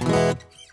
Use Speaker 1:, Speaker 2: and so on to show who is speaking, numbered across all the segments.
Speaker 1: Música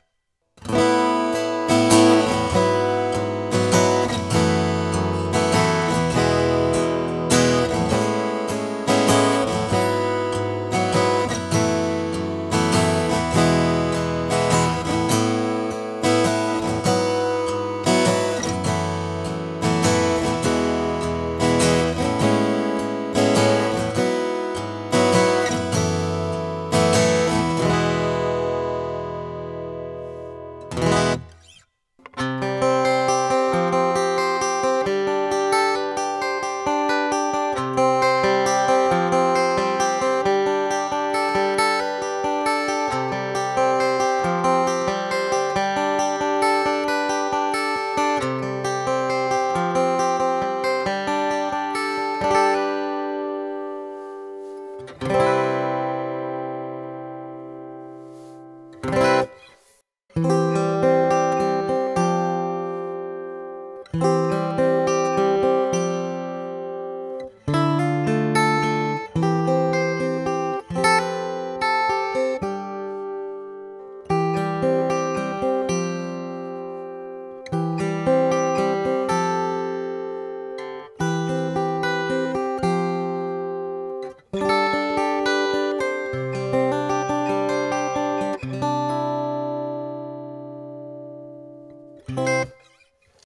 Speaker 1: Música